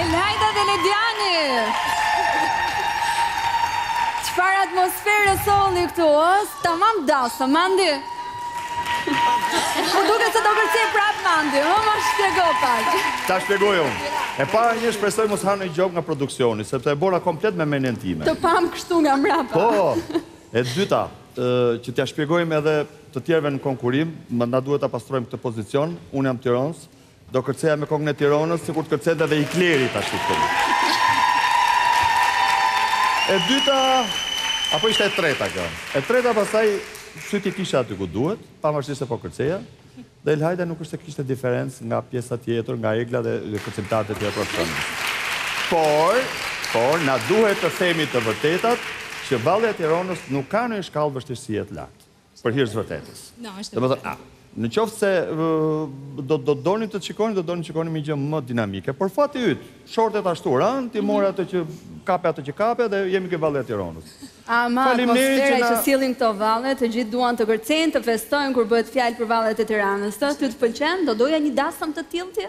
Elhaida dhe Lediani! Çfarë atmosfere sollën këtu, ë? Tamam dasëm, mandi? Po duke se do kërcejë e prapë mandi, hë, ma shpjego pak. Ta shpjegoj unë. E para njëherë shpresoj mos ha një gjobë nga produksioni, sepse e bëra komplet me mendjen time. Të pamë kështu nga mrapa. Po, e dyta, që t'ia shpjegojmë edhe të tjerëve në konkurrim, na duhet ta pastrojmë këtë pozicion, unë jam tirons, Do kërceja me kongën e Tironës, sikur të kërcente edhe Hitleri tash këtu. E dyta, apo ishte e treta kjo? E treta pastaj, sytë i kisha aty ku duhet, pavarësisht se po kërceja, dhe Elhaida nuk është se kishte diferencë nga pjesa tjetër, nga Egla dhe kërcimtarët e tjerë profesionistë. Por, por, na duhet të themi të vërtetat, që vallja e Tironës nuk ka ndonjë shkallë vështirësie të lartë. Për hir të së vërtetës. Po, është e Domethënë, vërtetë. a, në qoftë se ë, do do doni të shikoni, do doni të shikoni një gjë më dinamike. Por fati yt, shortet ashtu ranë, ti more atë që kape atë që kape dhe jemi ke vallet e Tironës. Ama Faleminderit që atmosfera na që sjellin këto valle, të gjithë duan të kërcejnë, të festojnë kur bëhet fjalë për vallet e Tiranës. Të, ty të pëlqen? Do doja një dasëm të tillë ti?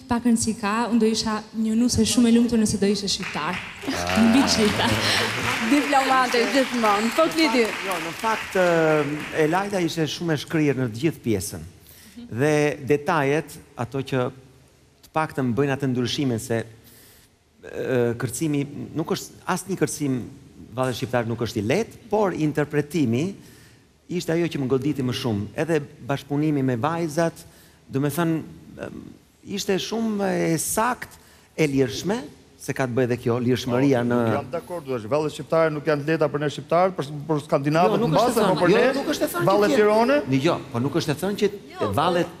Të paktën si ka, unë do isha një nuse shumë e lumtur nëse do ishe shqiptar. Mbi qita. Diplomate, gjithmonë. Po ti Ledi. Jo, në fakt, Elhaida ishe shumë e shkrirë në të gjithë pjesën. Dhe detajet, ato që të paktën bëjnë atë ndryshimin se Kërcimi nuk është, asnjë kërcim valle shqiptare nuk është i lehtë, por interpretimi ishte ajo që më goditi më shumë, edhe bashkëpunimi me vajzat, domethënë ishte shumë e saktë, e lirshme, se ka të bëjë edhe kjo, lirshmëria në. Nuk jam dakord, thua që vallet shqiptare nuk janë të lehta për ne shqiptarët, për skandinavët mbase, por për ne, vallet e Tironës. Jo, nuk është e thënë që. Jo, po nuk është e thënë që vallet.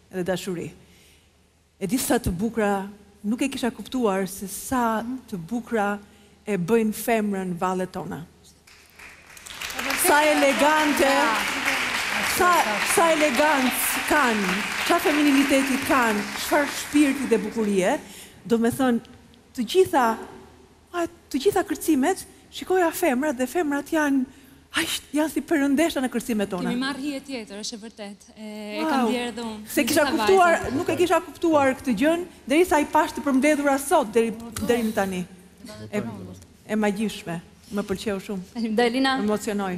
Edhe dashuri. E di sa të bukura nuk e kisha kuptuar se sa të bukura e bëjnë femrën vallet tona. Sa elegante sa sa elegancë kanë, ça feminiteti kanë, çfarë shpirti dhe bukurie, domethënë të gjitha A të gjitha kërcimet shikoja femrat dhe femrat janë aq janë si perëndesha në kërcimet tona. Kemi marrë hije tjetër, është e vërtetë. E e kam ndjerë edhe unë. Wow! Se kisha kuptuar, nuk e kisha kuptuar këtë gjënë derisa i pashë të përmbledhura sot deri deri më tani. E e magjishme. Më pëlqeu shumë. Faleminderit. Dalina. Më emocionoi.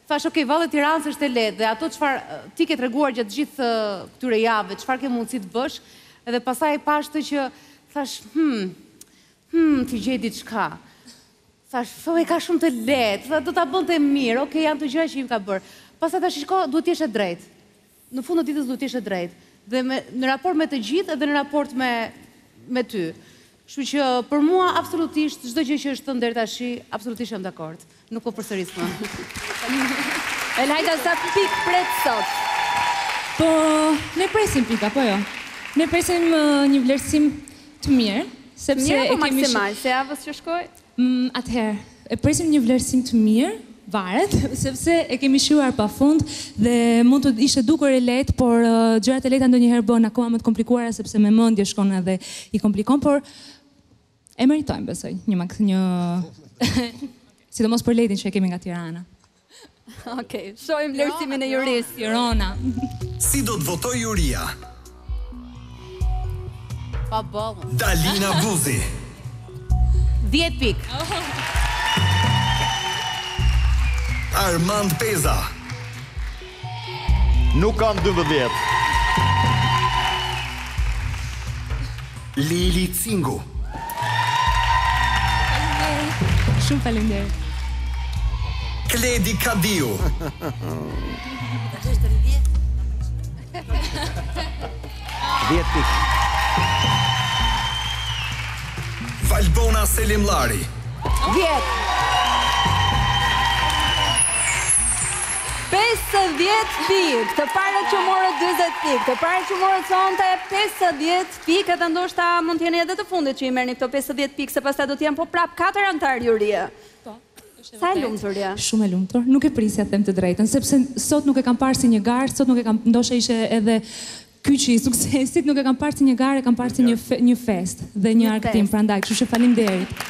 Thashë ok vallja e Tiranës është e lehtë dhe ato çfarë ti ke treguar gjatë gjithë këtyre javëve çfarë ke mundësi të bësh dhe pastaj e pashë këtë që thashë hum hum t'i gjej diçka thashë po e ka shumë të lehtë do ta bënte mirë ok janë gjëra që i ka bërë pastaj thashë shiko duhet të jesh e drejtë Në fund të ditës duhet të jesh e drejtë dhe në raport me të gjithë edhe në raport me ty. Kështu që për mua absolutisht çdo gjë që është thënë deri tash absolutisht jam dakord. Nuk po përsëris më. Faleminderit. Elajda sa pikë pret sot? Po ne presim pikë, po jo. Ne presim një vlerësim të mirë, sepse e kemi shumë. Të mirë apo maksimal si javës që shkoi? Ëh, atëherë, e presim një vlerësim të mirë, varet, sepse e kemi shijuar pafund dhe mund të ishte dukur e lehtë, por gjërat e lehta ndonjëherë bëhen akoma më të komplikuara sepse me mendje shkon edhe i komplikon, por e meritojmë besoj një një sidomos për Ledin që e kemi nga Tirana. Okej, shohim vlerësimin e jurisë. Tirona. Si do të votojë juria? Pa bollë. Dalina Buzi. 10 pikë. Armand Peza. Nuk kam dymbëdhjetë. Lili Cingu. Shumë faleminderit. Kledi Kadiu. Është 30. Dhjetë pikë. Valbona Selimllari. Dhjetë. Pesëdhjetë pikë. Të parët që morët 20 pikë. Të parët që morët sonte 50 pikë. Edhe ndoshta mund të jeni edhe të fundit që i merrni këto 50 pikë, se pastaj do të jenë po prap katër anëtarë jurie. Po. Sa e lumtur je. Shumë e lumtur. Nuk e prisja të them të drejtën, sepse sot nuk e kam parë si një garë, sot nuk e kam, ndoshta ishte edhe kyçi i suksesit, nuk e kam parë si një garë, e kam parë si një një festë dhe një argëtim, prandaj, kështu që faleminderit.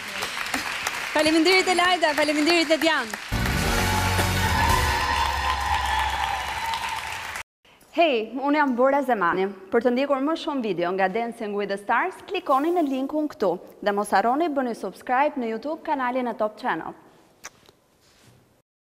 Faleminderit Elajda, faleminderit Ledian. Hey, unë jam Bora Zemani. Për të ndjekur më shumë video nga Dancing with the Stars, klikoni në linkun këtu dhe mos harroni bëni subscribe në YouTube kanalin e Top Channel.